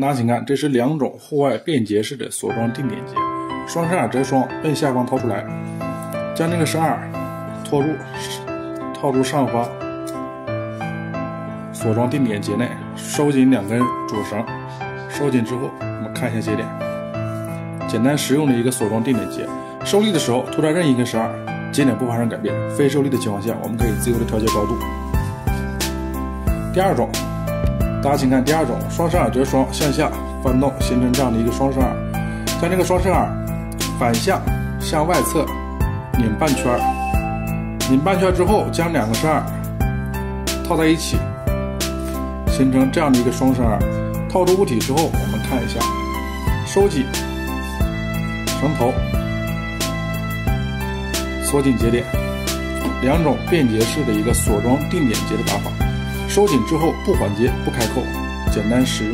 大家请看，这是两种户外便捷式的锁装定点结，双十二折双，背下方掏出来，将这个十二拖入套入上方锁装定点结内，收紧两根主绳，收紧之后，我们看一下节点，简单实用的一个锁装定点结。收力的时候，拖拽任意一根十二，节点不发生改变；非受力的情况下，我们可以自由的调节高度。第二种。大家请看第二种双十二折双向下翻动，形成这样的一个双十二，将这个双十二反向向外侧拧半圈，拧半圈之后将两个十二套在一起，形成这样的一个双十二。套住物体之后，我们看一下，收紧绳头，锁紧节点，两种便捷式的一个锁装定点结的打法。收紧之后不缓接不开扣，简单实用。